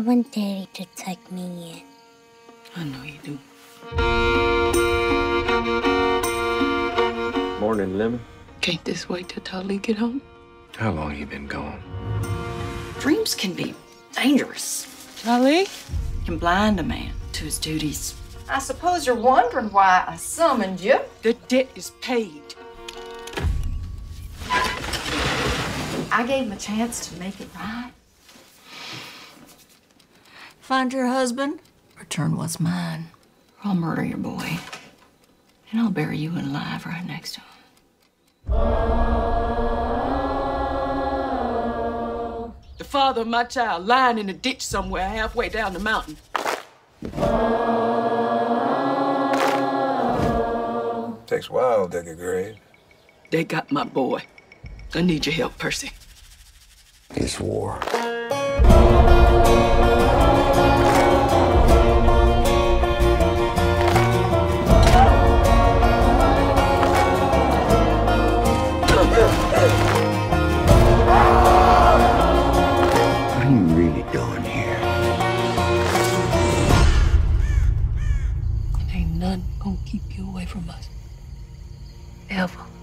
want Daddy to tuck me in. I know you do. Morning, Lemon. Can't this wait till Tully get home? How long you been gone? Dreams can be dangerous. Tully can blind a man to his duties. I suppose you're wondering why I summoned you. The debt is paid. I gave him a chance to make it right. Find your husband, return what's mine. Or I'll murder your boy. And I'll bury you alive right next to him. The father of my child lying in a ditch somewhere halfway down the mountain. Takes a while to dig a grave. They got my boy. I need your help, Percy. It's war. None gonna keep you away from us. Ever.